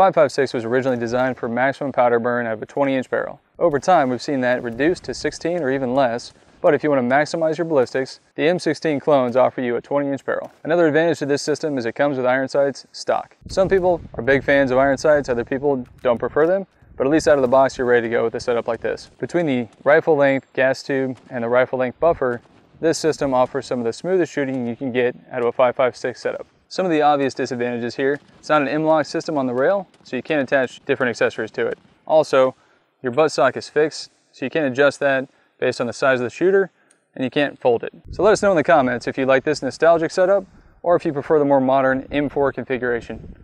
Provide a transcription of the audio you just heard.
5.56 was originally designed for maximum powder burn out of a 20 inch barrel. Over time, we've seen that reduced to 16 or even less, but if you want to maximize your ballistics, the M16 clones offer you a 20 inch barrel. Another advantage to this system is it comes with iron sights stock. Some people are big fans of iron sights, other people don't prefer them, but at least out of the box you're ready to go with a setup like this. Between the rifle length gas tube and the rifle length buffer, this system offers some of the smoothest shooting you can get out of a 5.56 setup. Some of the obvious disadvantages here, it's not an M-LOK system on the rail, so you can't attach different accessories to it. Also, your buttstock is fixed, so you can't adjust that based on the size of the shooter, and you can't fold it. So let us know in the comments if you like this nostalgic setup, or if you prefer the more modern M4 configuration.